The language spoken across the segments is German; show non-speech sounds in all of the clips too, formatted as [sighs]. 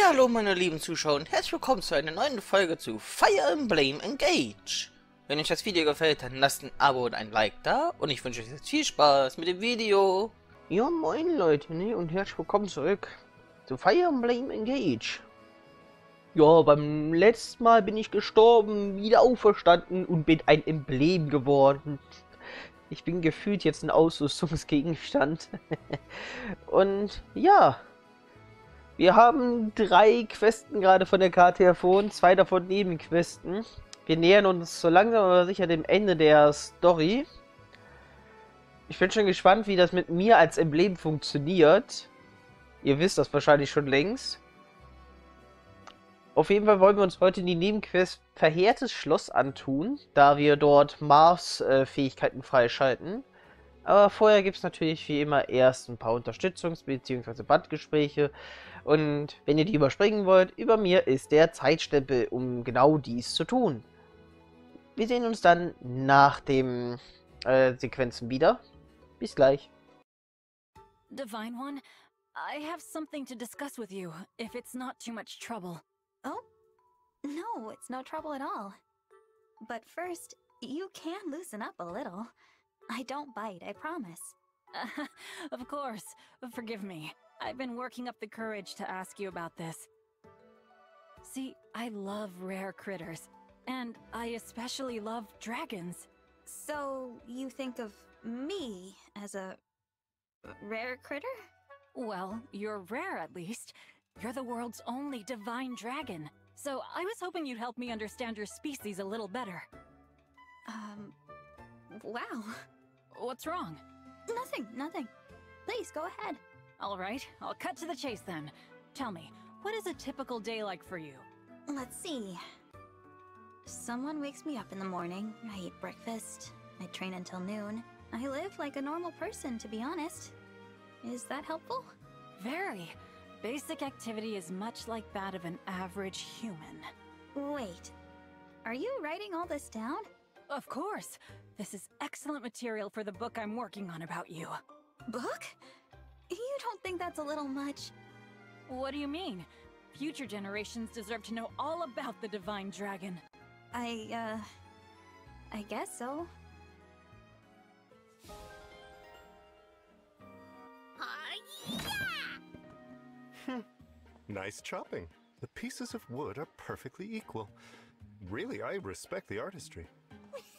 Hallo meine lieben Zuschauer und herzlich willkommen zu einer neuen Folge zu Fire Emblem Engage. Wenn euch das Video gefällt, dann lasst ein Abo und ein Like da und ich wünsche euch jetzt viel Spaß mit dem Video. Ja moin Leute ne? und herzlich willkommen zurück zu Fire Emblem Engage. Ja, beim letzten Mal bin ich gestorben, wieder auferstanden und bin ein Emblem geworden. Ich bin gefühlt jetzt ein Ausrüstungsgegenstand. [laughs] und ja, wir haben drei Questen gerade von der Karte hervor, zwei davon Nebenquesten. Wir nähern uns so langsam aber sicher dem Ende der Story. Ich bin schon gespannt, wie das mit mir als Emblem funktioniert. Ihr wisst das wahrscheinlich schon längst. Auf jeden Fall wollen wir uns heute die Nebenquest Verheertes Schloss antun, da wir dort Mars-Fähigkeiten äh, freischalten. Aber vorher gibt es natürlich wie immer erst ein paar Unterstützungs- bzw. Bandgespräche. Und wenn ihr die überspringen wollt, über mir ist der Zeitstempel, um genau dies zu tun. Wir sehen uns dann nach den äh, Sequenzen wieder. Bis gleich. Divine One, I have something to discuss with you, if it's not too much trouble. Oh? No, it's no trouble at all. But first, you can loosen up a little. I don't bite, I promise. [laughs] of course. Forgive me. I've been working up the courage to ask you about this. See, I love rare critters, and I especially love dragons. So, you think of me as a rare critter? Well, you're rare at least. You're the world's only divine dragon. So I was hoping you'd help me understand your species a little better. Um, wow. What's wrong? Nothing, nothing. Please, go ahead. All right, I'll cut to the chase then. Tell me, what is a typical day like for you? Let's see. Someone wakes me up in the morning, I eat breakfast, I train until noon. I live like a normal person, to be honest. Is that helpful? Very. Basic activity is much like that of an average human. Wait, are you writing all this down? Of course! This is excellent material for the book I'm working on about you. Book? You don't think that's a little much? What do you mean? Future generations deserve to know all about the Divine Dragon. I, uh... I guess so. [laughs] nice chopping. The pieces of wood are perfectly equal. Really, I respect the artistry.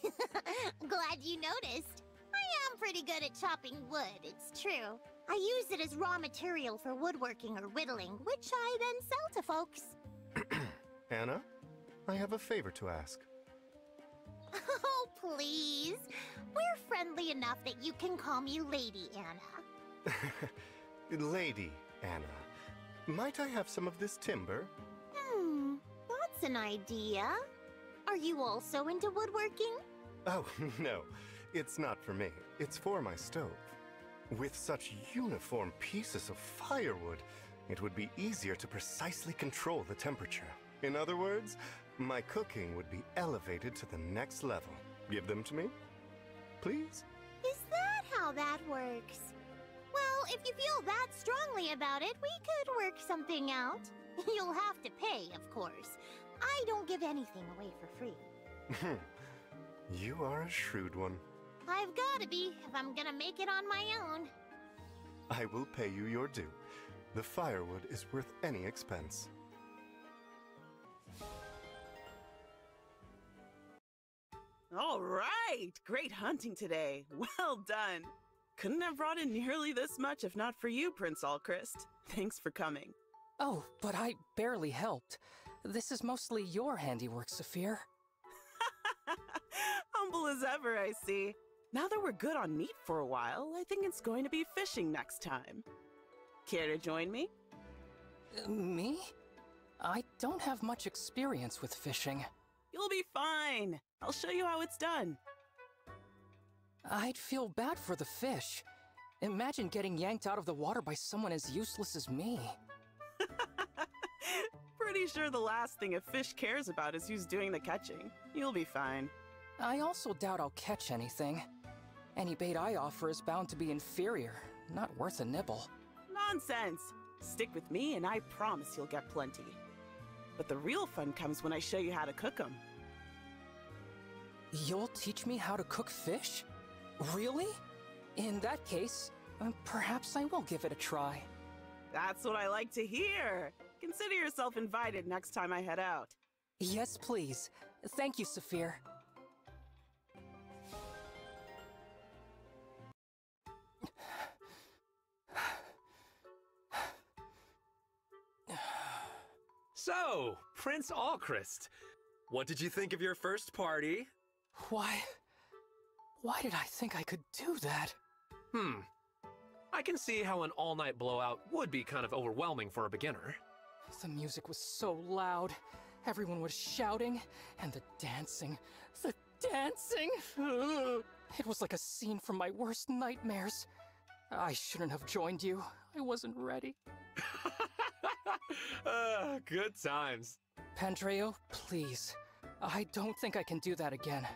[laughs] Glad you noticed. I am pretty good at chopping wood, it's true. I use it as raw material for woodworking or whittling, which I then sell to folks. [clears throat] Anna, I have a favor to ask. [laughs] Oh, please. We're friendly enough that you can call me Lady Anna. [laughs] Lady Anna, might I have some of this timber? Hmm, that's an idea. Are you also into woodworking? Oh, [laughs] no. It's not for me. It's for my stove. With such uniform pieces of firewood, it would be easier to precisely control the temperature. In other words, my cooking would be elevated to the next level. Give them to me? Please? Is that how that works? Well, if you feel that strongly about it, we could work something out. [laughs] You'll have to pay, of course. I don't give anything away for free. [laughs] you are a shrewd one. I've gotta be if I'm gonna make it on my own. I will pay you your due. The firewood is worth any expense. All right! Great hunting today. [laughs] Well done. Couldn't have brought in nearly this much if not for you, Prince Alchrist. Thanks for coming. Oh, but I barely helped. This is mostly your handiwork, Saphir. [laughs] Humble as ever, I see. Now that we're good on meat for a while, I think it's going to be fishing next time. Care to join me? Uh, me? I don't have much experience with fishing. You'll be fine. I'll show you how it's done. I'd feel bad for the fish. Imagine getting yanked out of the water by someone as useless as me. Pretty sure the last thing a fish cares about is who's doing the catching. You'll be fine. I also doubt I'll catch anything. Any bait I offer is bound to be inferior, not worth a nibble. Nonsense! Stick with me, and I promise you'll get plenty. But the real fun comes when I show you how to cook them. You'll teach me how to cook fish? Really? In that case, uh, perhaps I will give it a try. That's what I like to hear. Consider yourself invited next time I head out. Yes, please. Thank you, Saphir. So, Prince Alchrist, what did you think of your first party? Why... Why did I think I could do that? Hmm. I can see how an all-night blowout would be kind of overwhelming for a beginner. The music was so loud. Everyone was shouting, and the dancing. The dancing! [sighs] It was like a scene from my worst nightmares. I shouldn't have joined you. I wasn't ready. uh, [laughs] good times. Pandreo, please. I don't think I can do that again.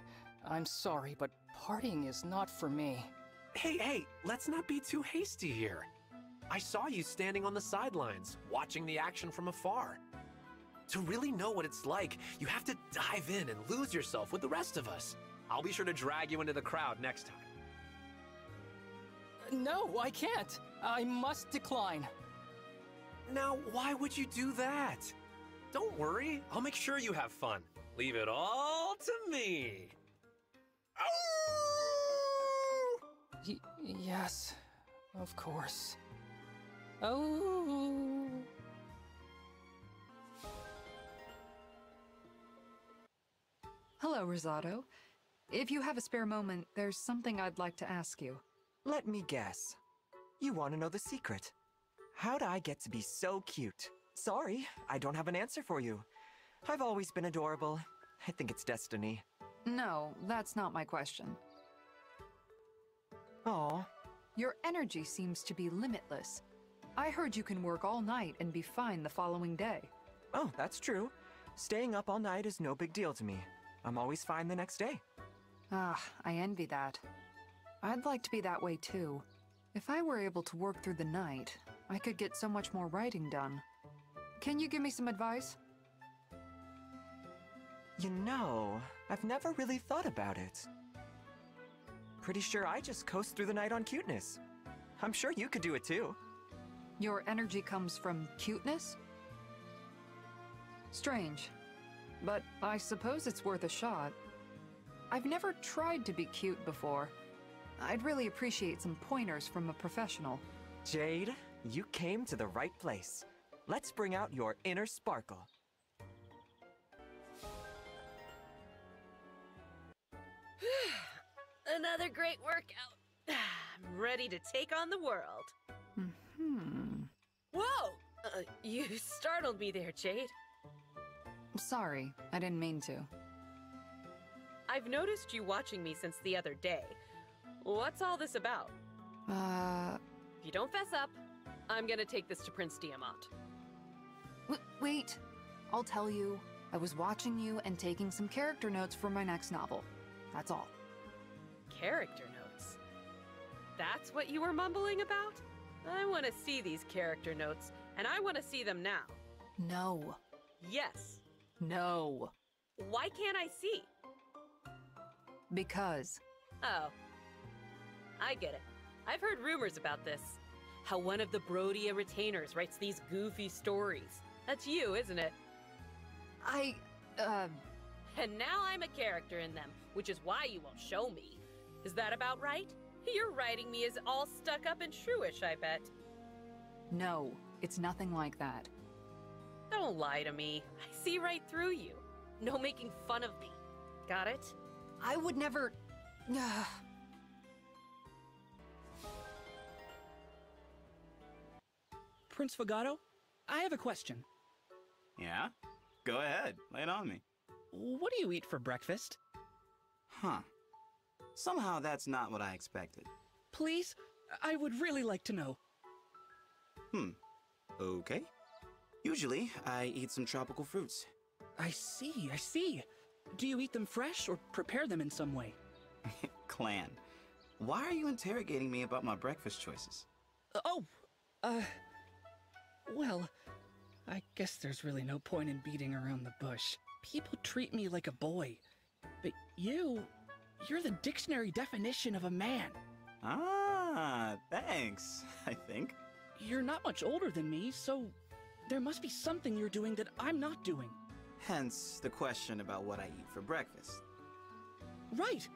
I'm sorry, but partying is not for me. Hey, hey, let's not be too hasty here. I saw you standing on the sidelines, watching the action from afar. To really know what it's like, you have to dive in and lose yourself with the rest of us. I'll be sure to drag you into the crowd next time. Uh, no, I can't. I must decline. Now, why would you do that? Don't worry, I'll make sure you have fun. Leave it all to me. Y yes, of course. Oh. Hello, Rosado. If you have a spare moment, there's something I'd like to ask you. Let me guess. You want to know the secret. How'd I get to be so cute? Sorry, I don't have an answer for you. I've always been adorable. I think it's destiny. No, that's not my question. Oh. Your energy seems to be limitless. I heard you can work all night and be fine the following day. Oh, that's true. Staying up all night is no big deal to me. I'm always fine the next day. Ah, I envy that. I'd like to be that way too. If I were able to work through the night, I could get so much more writing done. Can you give me some advice? You know, I've never really thought about it. Pretty sure I just coast through the night on cuteness. I'm sure you could do it too. Your energy comes from cuteness? Strange. But I suppose it's worth a shot. I've never tried to be cute before. I'd really appreciate some pointers from a professional. Jade, you came to the right place. Let's bring out your inner sparkle. [sighs] Another great workout. [sighs] I'm ready to take on the world. Hmm. Uh, [laughs] you startled me there, Jade. Sorry, I didn't mean to. I've noticed you watching me since the other day. What's all this about? Uh. If you don't fess up, I'm gonna take this to Prince Diamant. W wait. I'll tell you. I was watching you and taking some character notes for my next novel. That's all. Character notes? That's what you were mumbling about? I want to see these character notes, and I want to see them now. No. Yes. No. Why can't I see? Because. Oh. I get it. I've heard rumors about this. How one of the Brodia retainers writes these goofy stories. That's you, isn't it? I. uh. And now I'm a character in them, which is why you won't show me. Is that about right? Your writing me is all stuck up and shrewish, I bet. No, it's nothing like that. Don't lie to me. I see right through you. No making fun of me. Got it? I would never. Prince Fogado, I have a question. Yeah? Go ahead, lay it on me. What do you eat for breakfast? Huh. Somehow that's not what I expected. Please? I would really like to know. Hmm. Okay. Usually, I eat some tropical fruits. I see, I see. Do you eat them fresh or prepare them in some way? [laughs] Clan, why are you interrogating me about my breakfast choices? Uh, oh, uh... Well, I guess there's really no point in beating around the bush. People treat me like a boy. But you, you're the dictionary definition of a man. Ah, thanks, [laughs] I think. You're not much older than me, so there must be something you're doing that I'm not doing. Hence the question about what I eat for breakfast. Right!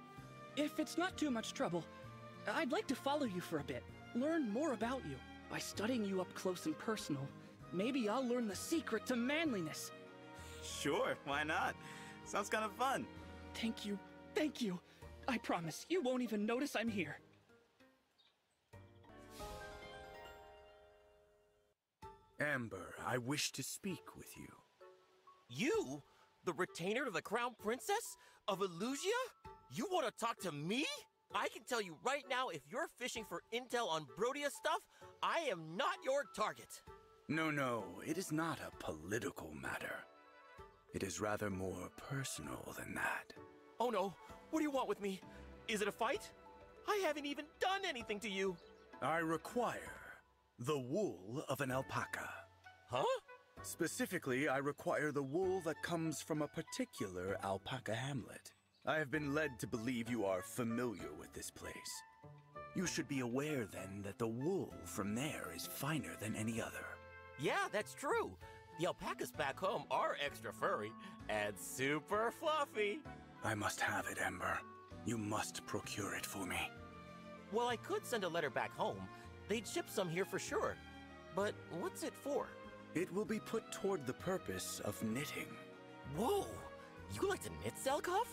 If it's not too much trouble, I'd like to follow you for a bit, learn more about you. By studying you up close and personal, maybe I'll learn the secret to manliness. Sure, why not? Sounds kind of fun. Thank you, thank you. I promise you won't even notice I'm here. Amber, I wish to speak with you. You? The retainer of the crown princess of Illusia? You want to talk to me? I can tell you right now, if you're fishing for intel on Brodia stuff, I am not your target. No, no, it is not a political matter. It is rather more personal than that. Oh no, what do you want with me? Is it a fight? I haven't even done anything to you. I require the wool of an alpaca. Huh? Specifically, I require the wool that comes from a particular alpaca hamlet. I have been led to believe you are familiar with this place. You should be aware then that the wool from there is finer than any other. Yeah, that's true. The alpacas back home are extra furry and super fluffy. I must have it, Ember. You must procure it for me. Well, I could send a letter back home. They'd ship some here for sure. But what's it for? It will be put toward the purpose of knitting. Whoa! You like to knit, Zelkov?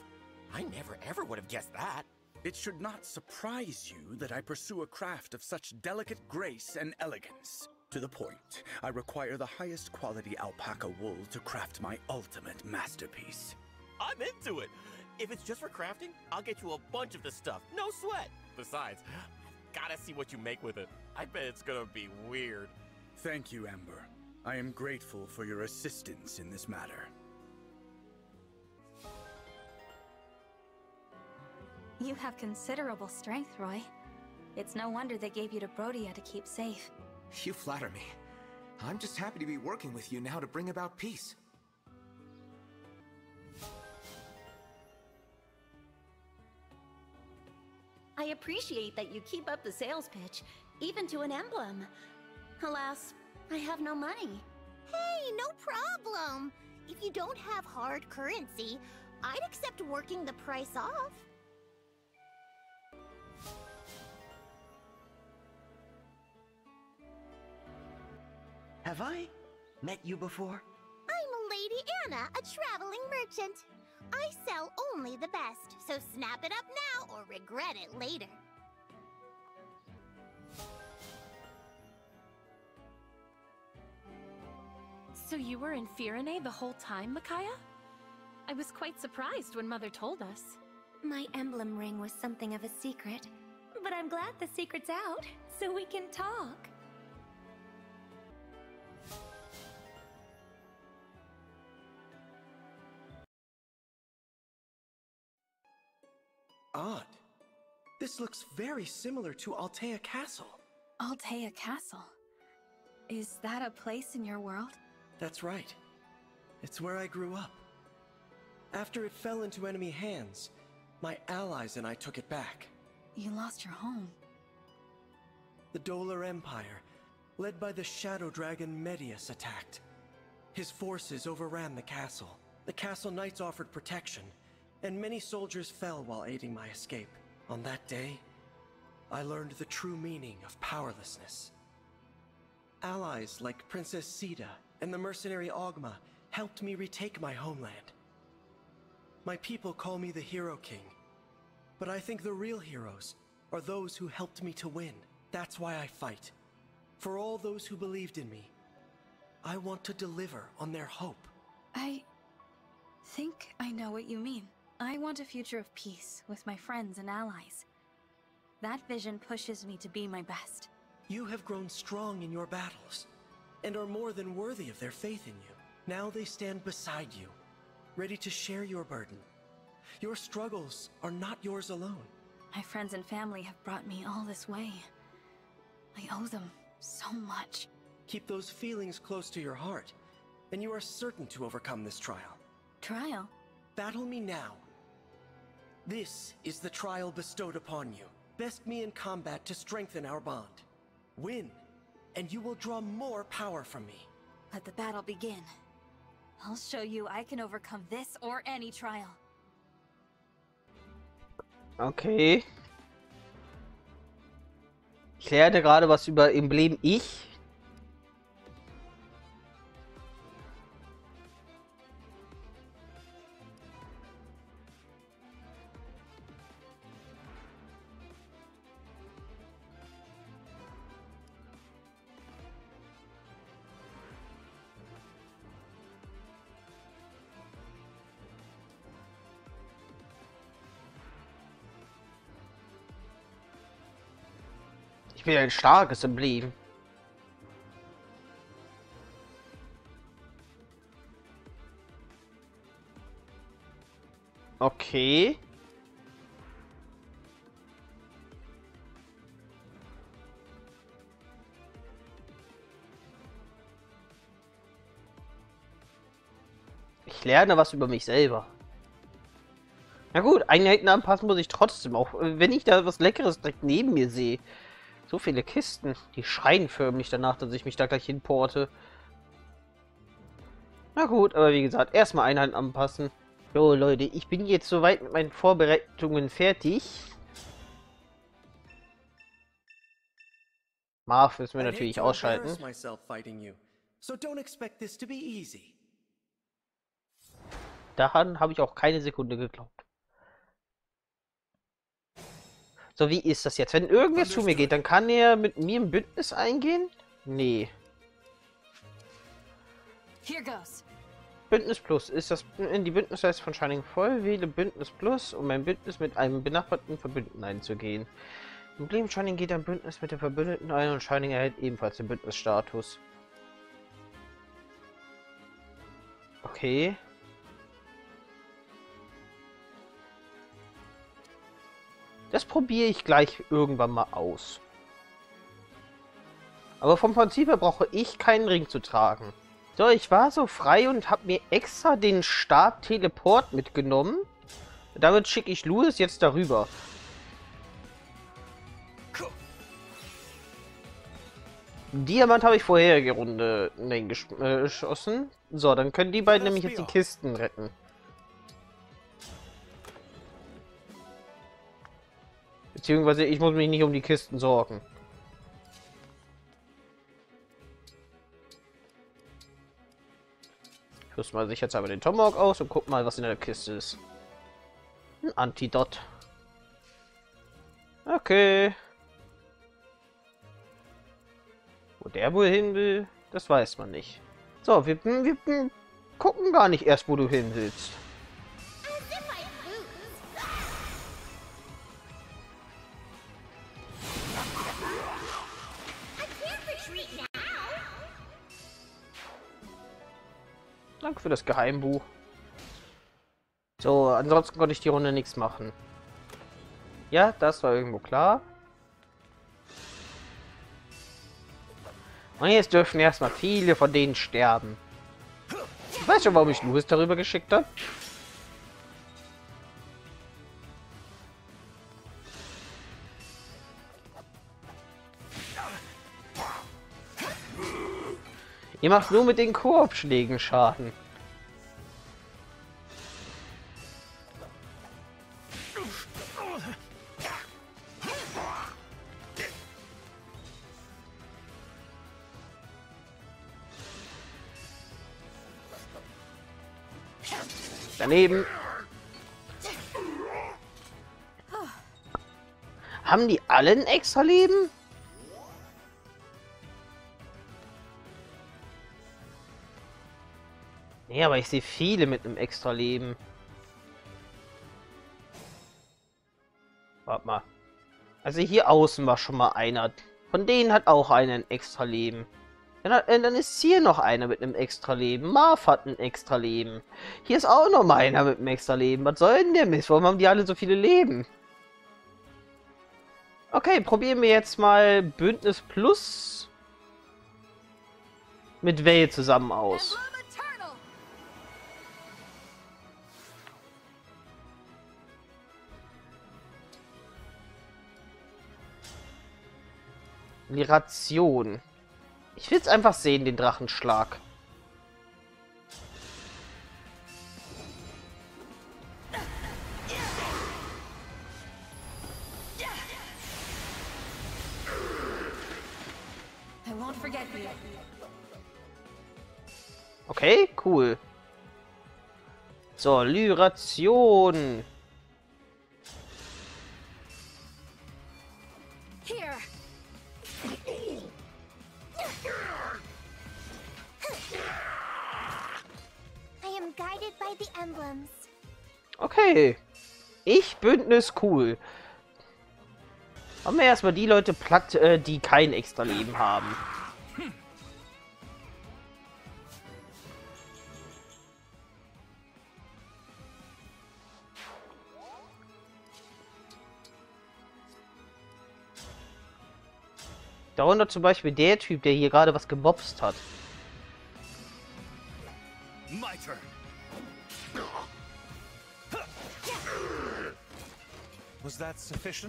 I never ever would have guessed that. It should not surprise you that I pursue a craft of such delicate grace and elegance. To the point, I require the highest quality alpaca wool to craft my ultimate masterpiece. I'm into it. If it's just for crafting, I'll get you a bunch of the stuff. No sweat. Besides, i gotta see what you make with it. I bet it's gonna be weird. Thank you, Amber. I am grateful for your assistance in this matter. You have considerable strength, Roy. It's no wonder they gave you to Brodia to keep safe. You flatter me. I'm just happy to be working with you now to bring about peace. I appreciate that you keep up the sales pitch, even to an emblem. Alas, I have no money. Hey, no problem. If you don't have hard currency, I'd accept working the price off. Have I met you before? I'm Lady Anna, a traveling merchant. I sell only the best, so snap it up now or regret it later. So you were in Firene the whole time, Micaiah? I was quite surprised when Mother told us. My emblem ring was something of a secret, but I'm glad the secret's out, so we can talk. Odd. This looks very similar to Altea Castle. Altea Castle? Is that a place in your world? That's right. It's where I grew up. After it fell into enemy hands, my allies and I took it back. You lost your home. The Dolar Empire, led by the Shadow Dragon Medius, attacked. His forces overran the castle. The castle knights offered protection, and many soldiers fell while aiding my escape. On that day, I learned the true meaning of powerlessness. Allies like Princess Sita and the mercenary Ogma helped me retake my homeland. My people call me the Hero King, but I think the real heroes are those who helped me to win. That's why I fight. For all those who believed in me, I want to deliver on their hope. I think I know what you mean. I want a future of peace with my friends and allies. That vision pushes me to be my best. You have grown strong in your battles, and are more than worthy of their faith in you. Now they stand beside you, ready to share your burden. Your struggles are not yours alone. My friends and family have brought me all this way. I owe them so much. Keep those feelings close to your heart, and you are certain to overcome this trial. Trial? Battle me now. This is the trial bestowed upon you. Best me in combat to strengthen our bond. Win, and you will draw more power from me. Let the battle begin. I'll show you I can overcome this or any trial. Okay. Ich lernte gerade was über Emblem Ich. Will ein starkes Emblem. Okay. Ich lerne was über mich selber. Na gut, Einheiten anpassen muss ich trotzdem, auch wenn ich da was Leckeres direkt neben mir sehe. So viele Kisten, die schreien förmlich danach, dass ich mich da gleich hinporte. Na gut, aber wie gesagt, erstmal Einheiten anpassen. Jo Leute, ich bin jetzt soweit mit meinen Vorbereitungen fertig. Marv müssen wir natürlich ausschalten. Daran habe ich auch keine Sekunde geglaubt. So, wie ist das jetzt? Wenn irgendwer zu mir geht, dann kann er mit mir ein Bündnis eingehen? Nee. Bündnis Plus. Ist das in die Bündnisleiste von Shining voll? Wähle Bündnis Plus, um ein Bündnis mit einem benachbarten Verbündeten einzugehen. Emblem Shining geht ein Bündnis mit dem Verbündeten ein und Shining erhält ebenfalls den Bündnisstatus. Okay. Das probiere ich gleich irgendwann mal aus. Aber vom Prinzip her brauche ich keinen Ring zu tragen. So, ich war so frei und habe mir extra den Stab Teleport mitgenommen. Damit schicke ich Louis jetzt darüber. Diamant habe ich vorherige Runde äh, geschossen. So, dann können die beiden nämlich jetzt die Kisten retten. Beziehungsweise ich muss mich nicht um die Kisten sorgen. Ich rüste mal jetzt aber den Tomahawk aus und guck mal, was in der Kiste ist. Ein Antidot. Okay. Wo der wohl hin will, das weiß man nicht. So, wir, wir gucken gar nicht erst, wo du hin willst. Danke für das Geheimbuch. So, ansonsten konnte ich die Runde nichts machen. Ja, das war irgendwo klar. Und jetzt dürfen erstmal viele von denen sterben. Ich weiß schon, warum ich Louis darüber geschickt habe. Ihr macht nur mit den Koop-Schlägen Schaden. Daneben. Haben die alle ein extra Leben? Nee, aber ich sehe viele mit einem extra Leben. Warte mal. Also hier außen war schon mal einer. Von denen hat auch einer ein extra Leben. Dann, hat, äh, dann ist hier noch einer mit einem extra Leben. Marv hat ein extra Leben. Hier ist auch noch mal einer mit einem extra Leben. Was soll denn der Mist? Warum haben die alle so viele Leben? Okay, probieren wir jetzt mal Bündnis Plus mit Vale zusammen aus. Liration. Ich will es einfach sehen, den Drachenschlag. Okay, cool. So, Lyration. Okay. Ich Bündnis cool. Haben wir erstmal die Leute platt, äh, die kein extra Leben haben. Darunter zum Beispiel der Typ, der hier gerade was gemobst hat. My turn.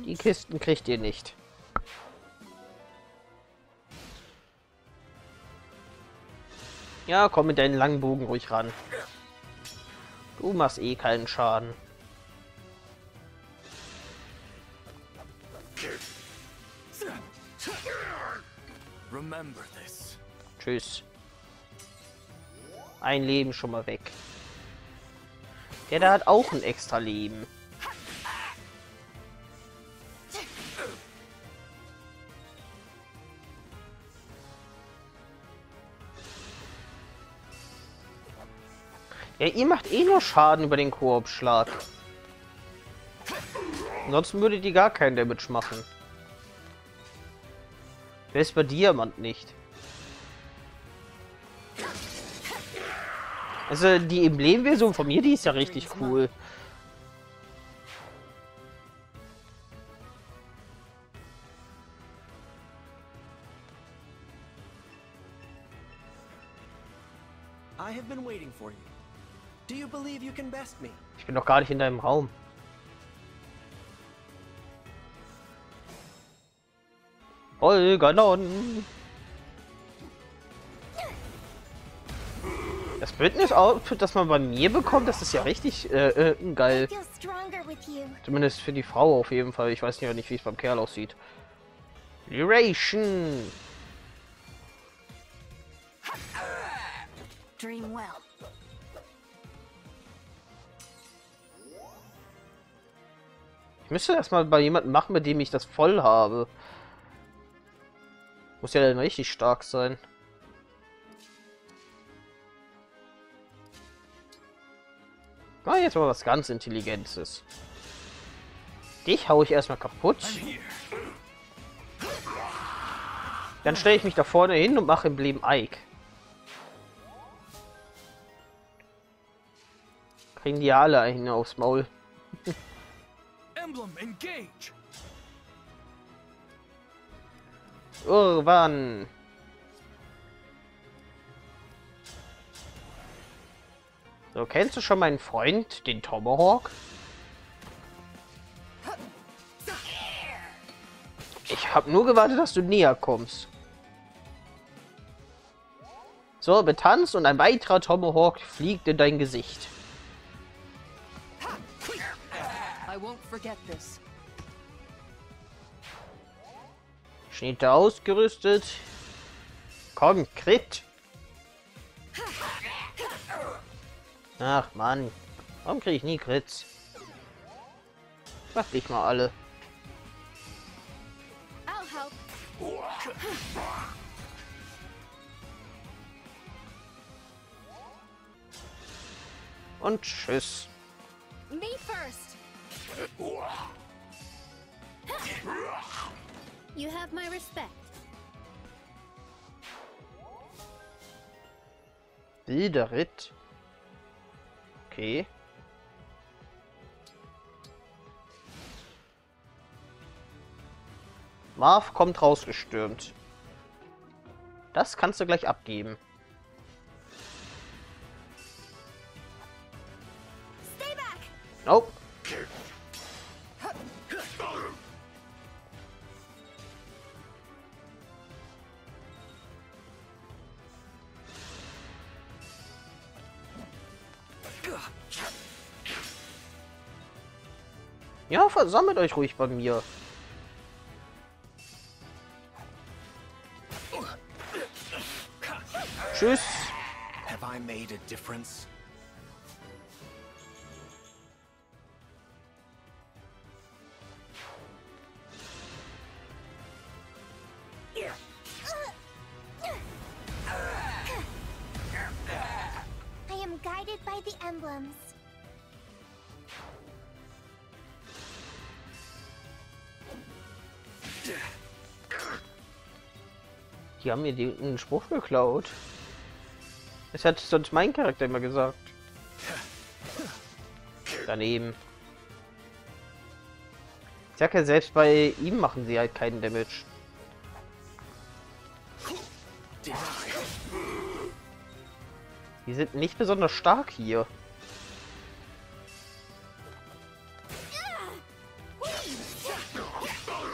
Die Kisten kriegt ihr nicht. Ja, komm mit deinen langen Bogen ruhig ran. Du machst eh keinen Schaden. Tschüss. Ein Leben schon mal weg. Der da hat auch ein extra Leben. Ja, ihr macht eh nur Schaden über den Koop-Schlag. Ansonsten würdet ihr gar keinen Damage machen. Wer ist bei Diamant nicht? Also die Emblemversion von mir, die ist ja richtig cool. I have been waiting for you. Ich bin doch gar nicht in deinem Raum. Olganon. Das Bündnis-Outfit, das man bei mir bekommt, das ist ja richtig äh, äh, geil. Zumindest für die Frau auf jeden Fall. Ich weiß ja nicht, wie es beim Kerl aussieht. Duration. Dream well. Ich müsste das mal bei jemandem machen, mit dem ich das voll habe. Muss ja dann richtig stark sein. Ah, jetzt mal was ganz Intelligentes. Dich hau ich erstmal kaputt. Dann stelle ich mich da vorne hin und mache Emblem Ike. Kriegen die alle einen aufs Maul. [laughs] Emblem, engage! Urban. So, kennst du schon meinen Freund, den Tomahawk? Ich habe nur gewartet, dass du näher kommst. So, betanzt und ein weiterer Tomahawk fliegt in dein Gesicht. Won't forget this. Schnitte ausgerüstet. Komm, Crit. Ach Mann, warum kriege ich nie Crits? Mach dich mal alle. Und tschüss. Me first. You have my respect. Wieder Ritt. Okay. Marv kommt rausgestürmt. Das kannst du gleich abgeben. Nope. Ja, versammelt euch ruhig bei mir. Tschüss. Have I made a difference? I am guided by the emblems. Die haben mir den Spruch geklaut. Das hat sonst mein Charakter immer gesagt. Daneben. Ich sag ja, selbst bei ihm machen sie halt keinen Damage. Die sind nicht besonders stark hier.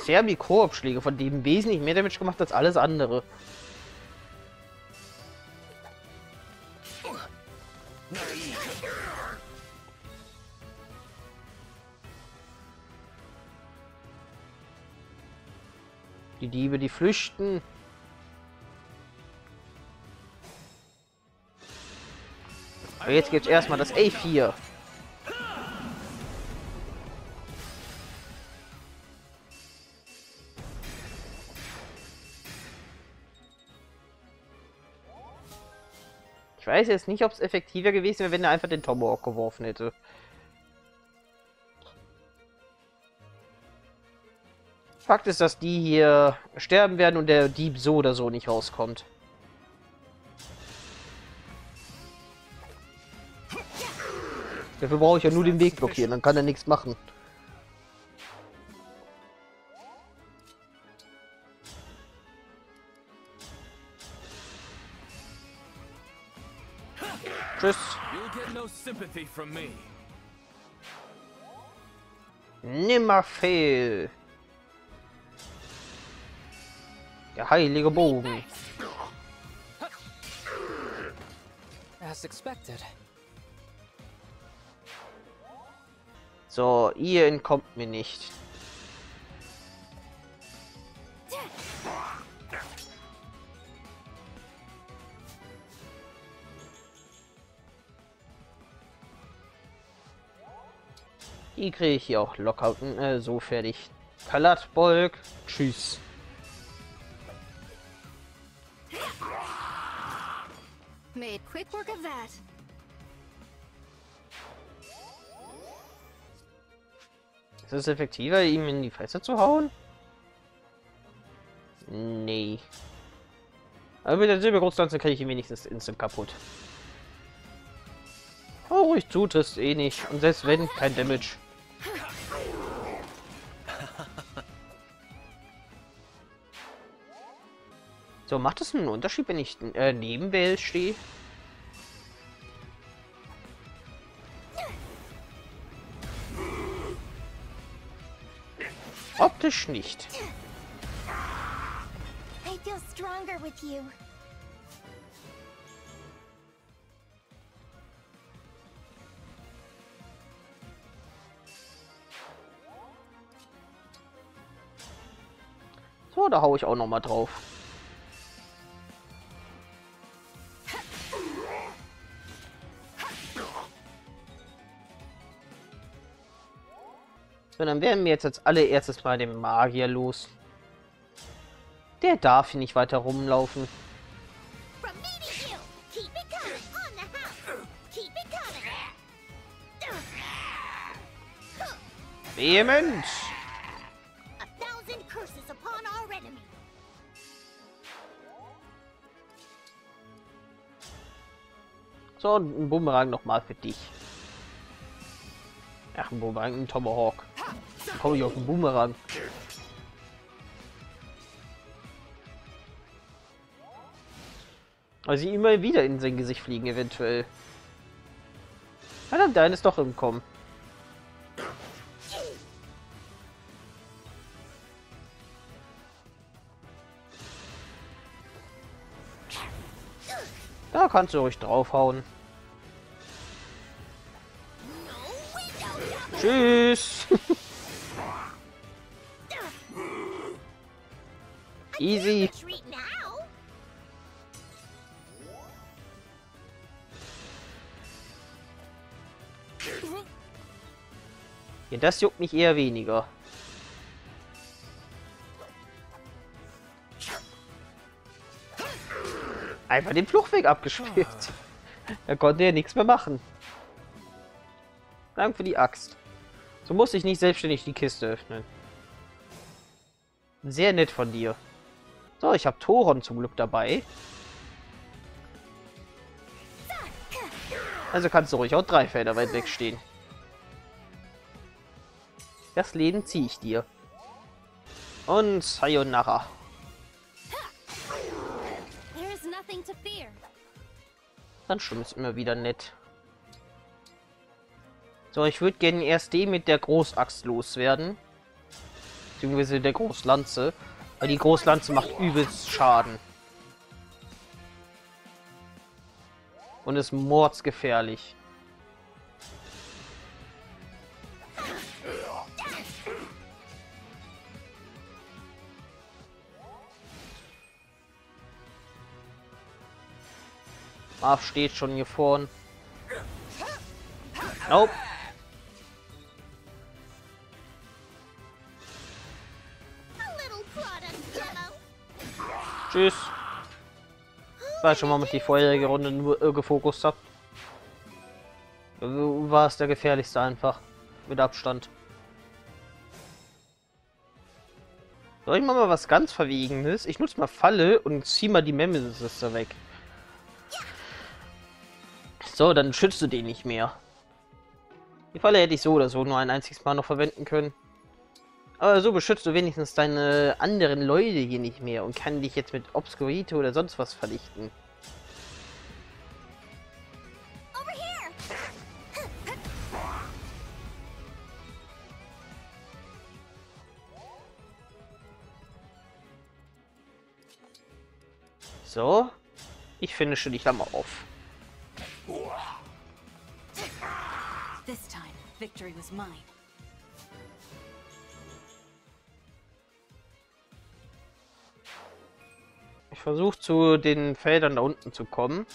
Serbi Koop-Schläge, von dem wesentlich mehr Damage gemacht als alles andere. Die Diebe, die flüchten. Aber jetzt gibt's erstmal das A4. Ich weiß jetzt nicht, ob es effektiver gewesen wäre, wenn er einfach den Tomahawk geworfen hätte. Fakt ist, dass die hier sterben werden und der Dieb so oder so nicht rauskommt. Dafür brauche ich ja nur den Weg blockieren, dann kann er nichts machen. Tschüss. You'll get no sympathy from me. Nimmer fehl. Der heilige Bogen. As expected. So, ihr entkommt mir nicht. Die kriege ich hier auch locker äh, so fertig. Kalatbolg. Tschüss. Made quick work of that. Ist es effektiver, ihm in die Fresse zu hauen? Nee. Aber mit der Silbergroßlanze kriege ich ihn wenigstens instant kaputt. Oh, ruhig zu, trifft eh nicht. Und selbst wenn, kein Damage. So, macht es einen Unterschied, wenn ich äh, neben Bell stehe? Optisch nicht. So, da hau ich auch noch mal drauf. So, dann werden wir jetzt als allererstes mal den Magier los. Der darf hier nicht weiter rumlaufen. Vehement! So, ein Bumerang nochmal für dich. Ach, ein Bumerang, ein Tomahawk hau ich auf den Boomerang. Also immer wieder in sein Gesicht fliegen, eventuell. Verdammt, der eine ist doch im Kommen. Da kannst du ruhig draufhauen. Tschüss. [laughs] Easy. Ja, das juckt mich eher weniger. Einfach den Fluchtweg abgespielt. Er konnte ja nichts mehr machen. Dank für die Axt. So muss ich nicht selbstständig die Kiste öffnen. Sehr nett von dir. So, ich habe Toron zum Glück dabei. Also kannst du ruhig auch drei Felder weit wegstehen. Das Leben ziehe ich dir. Und Sayonara. Dann schon ist immer wieder nett. So, ich würde gerne erst den mit der Großaxt loswerden. Beziehungsweise der Großlanze. Weil die Großlanze macht übelst Schaden. Und ist mordsgefährlich. Marv steht schon hier vorn. Nope. Tschüss. Weiß schon, warum ich die vorherige Runde nur äh, gefokust habe. War es der gefährlichste einfach. Mit Abstand. Soll ich mal was ganz Verwegenes? Ich nutze mal Falle und zieh mal die Memesis da weg. So, dann schützt du den nicht mehr. Die Falle hätte ich so oder so nur ein einziges Mal noch verwenden können. Aber so beschützt du wenigstens deine anderen Leute hier nicht mehr und kann dich jetzt mit Obscurite oder sonst was vernichten. So, ich finde schon dich dann mal auf. This time, victory was mine. Ich versuche zu den Feldern da unten zu kommen.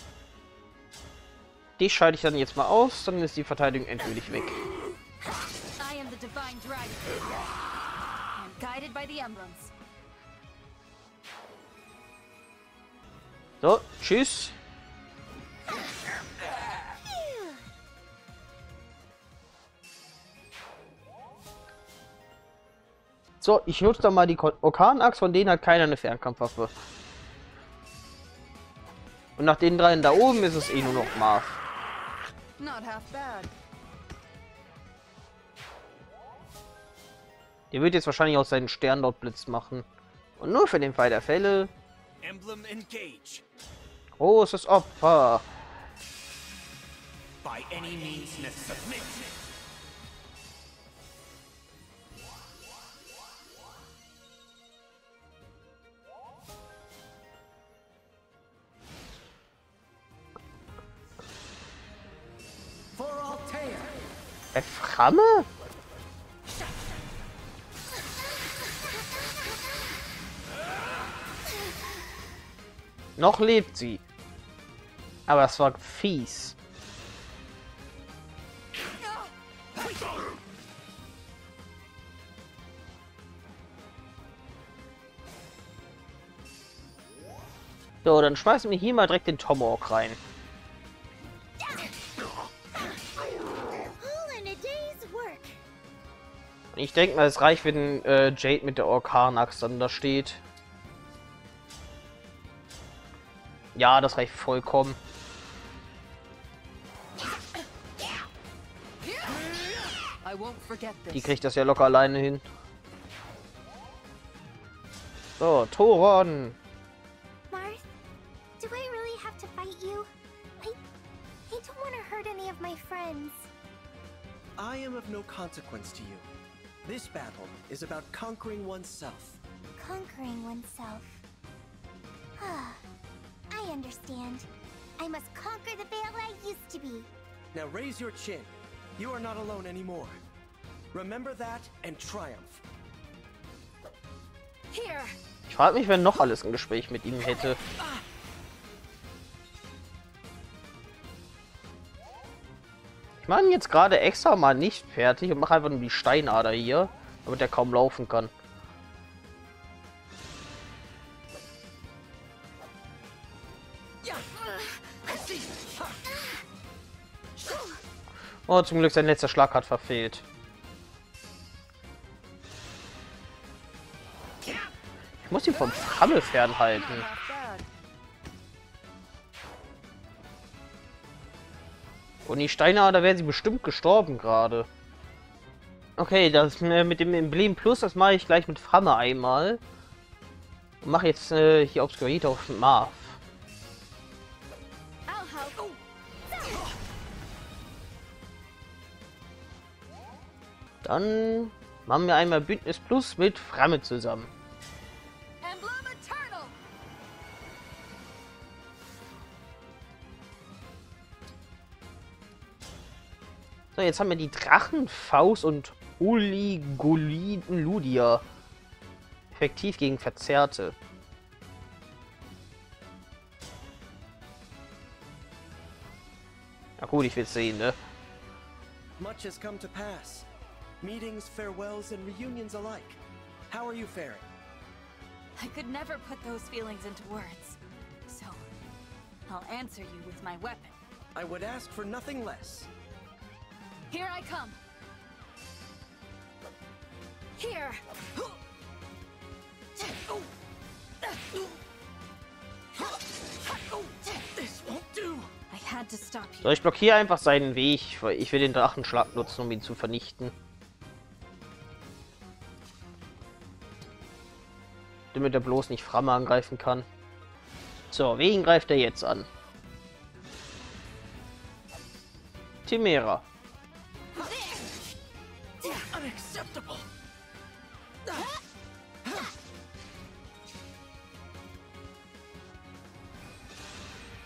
Die schalte ich dann jetzt mal aus, dann ist die Verteidigung endgültig weg. So, tschüss. So, ich nutze da mal die Orkanachs, von denen hat keiner eine Fernkampfwaffe. Und nach den dreien da oben ist es eh nur noch Marv. Der wird jetzt wahrscheinlich auch seinen Stern dort Blitz machen. Und nur für den Fall der Fälle. Großes Opfer. By any means necessary. Bei Framme? Noch lebt sie. Aber es war fies. So, dann schmeißen wir hier mal direkt den Tomahawk rein. Ich denke mal, es reicht, wenn äh, Jade mit der Orkanaxt dann da steht. Ja, das reicht vollkommen. Die kriegt das ja locker alleine hin. So, Toron. Marth, do I really have to fight you? I, I don't want to hurt any of my friends. I am of no consequence to you. This battle is about conquering oneself. Conquering oneself. Ah, [sighs] I understand. I must conquer the Vale I used to be. Now raise your chin. You are not alone anymore. Remember that and triumph. Here. Ich frage mich, wer noch alles ein Gespräch mit ihm hätte. Mache ihn jetzt gerade extra mal nicht fertig und mache einfach nur die Steinader hier, damit er kaum laufen kann. Oh, zum Glück sein letzter Schlag hat verfehlt. Ich muss ihn vom Frammel fernhalten. Und die Steine, da wären sie bestimmt gestorben gerade. Okay, das äh, mit dem Emblem Plus, das mache ich gleich mit Framme einmal. Und mache jetzt äh, hier Obscurita auf Marv. Dann machen wir einmal Bündnis Plus mit Framme zusammen. So, jetzt haben wir die Drachenfaust und Oligoliden Ludia. Effektiv gegen Verzerrte. Na gut, ich will sehen, ne? Much has come to pass. Meetings, farewells, and reunions alike. How are you faring? I could never put those feelings into words. So, I'll answer you with my weapon. I would ask for nothing less. Here I come. Here. This won't do. I had to stop you. So, ich blockiere einfach seinen Weg, weil ich will den Drachenschlag nutzen, um ihn zu vernichten. Damit er bloß nicht Framme angreifen kann. So, wen greift er jetzt an? Timera. Unacceptable.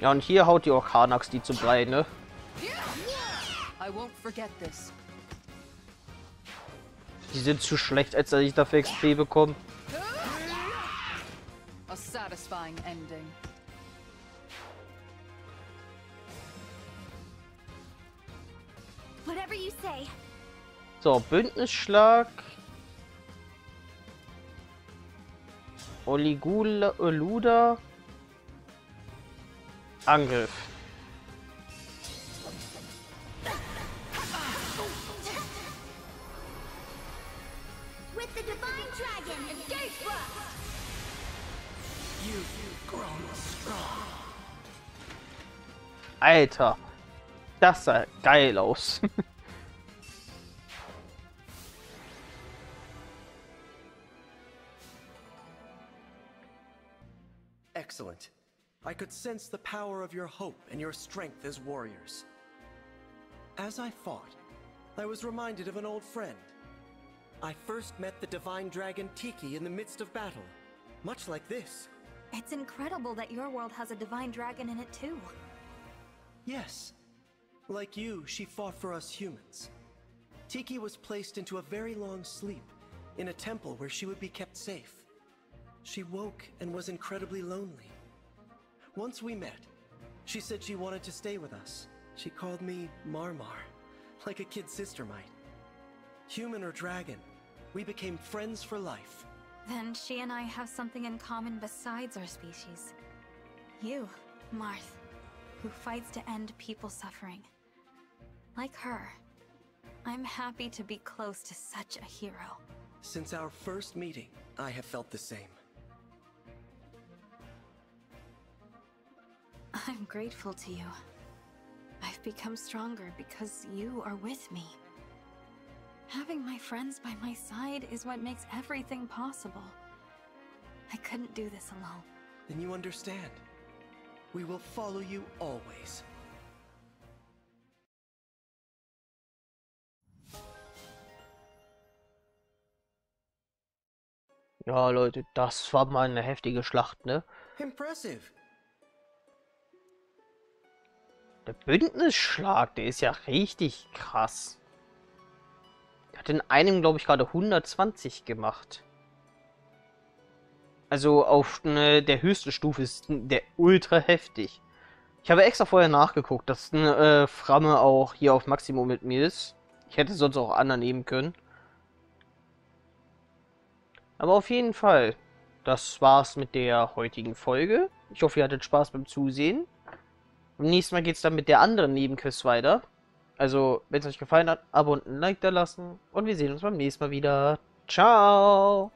Ja, und hier haut die Orkanax die zu Brei, ne? I won't forget this. Die sind zu schlecht, als dass ich dafür XP bekomme. A satisfying ending. Whatever you say. So, Bündnisschlag. Oligula, Oluda. Angriff. Alter. Das sah geil aus. [laughs] Excellent. I could sense the power of your hope and your strength as warriors. As I fought, I was reminded of an old friend. I first met the divine dragon Tiki in the midst of battle, much like this. It's incredible that your world has a divine dragon in it too. Yes. Like you, she fought for us humans. Tiki was placed into a very long sleep in a temple where she would be kept safe. She woke and was incredibly lonely. Once we met, she said she wanted to stay with us. She called me Marmar, like a kid sister might. Human or dragon, we became friends for life. Then she and I have something in common besides our species. You, Marth, who fights to end people's suffering. Like her, I'm happy to be close to such a hero. Since our first meeting, I have felt the same. I'm grateful to you. I've become stronger because you are with me. Having my friends by my side is what makes everything possible. I couldn't do this alone. Then you understand. We will follow you always. Ja, Leute, das war mal eine heftige Schlacht, ne? Impressive. Der Bündnisschlag, der ist ja richtig krass. Der hat in einem, glaube ich, gerade 120 gemacht. Also auf ne, der höchsten Stufe ist der ultra heftig. Ich habe extra vorher nachgeguckt, dass eine äh, Framme auch hier auf Maximum mit mir ist. Ich hätte sonst auch anderen nehmen können. Aber auf jeden Fall, das war's mit der heutigen Folge. Ich hoffe, ihr hattet Spaß beim Zusehen. Beim nächsten Mal geht es dann mit der anderen Nebenquest weiter. Also, wenn es euch gefallen hat, Abo und ein Like da lassen. Und wir sehen uns beim nächsten Mal wieder. Ciao!